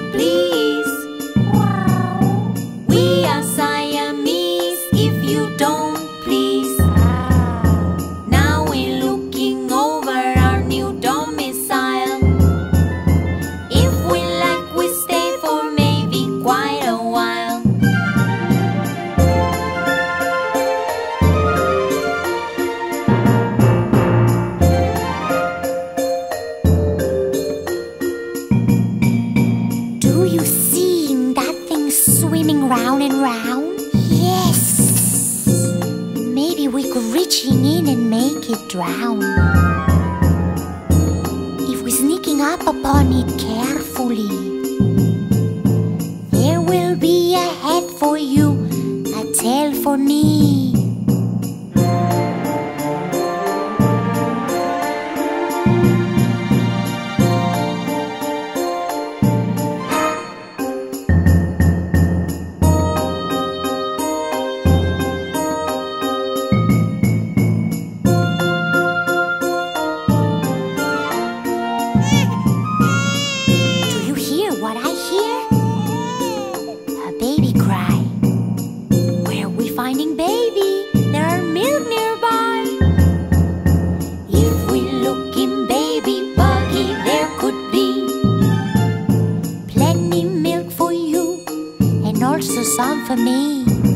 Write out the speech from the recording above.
you please? In and make it drown. If we're sneaking up upon it carefully, there will be a head for you, a tail for me. hear? A baby cry. Where are we finding baby? There are milk nearby. If we look in baby buggy, there could be plenty milk for you and also some for me.